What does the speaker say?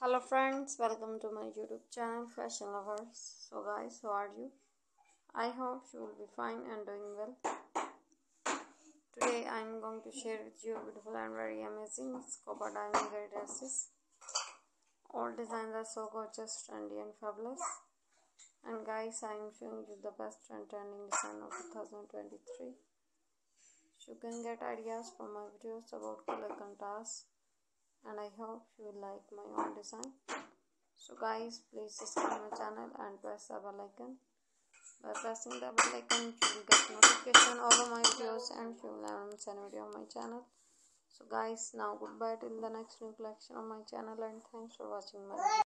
hello friends. Welcome to my youtube channel fashion lovers. So guys how are you? I hope you will be fine and doing well. Today i'm going to share with you beautiful and very amazing scuba diving gear dresses all designs are so gorgeous trendy and fabulous. And guys i'm showing you the best and trending design of 2023 you can get ideas from my videos about color contrast and I hope you like my own design. So guys please subscribe my channel and press the bell icon. By pressing the bell icon you will get notification of my videos and you will never video on my channel. So guys now goodbye till the next new collection on my channel and thanks for watching my video.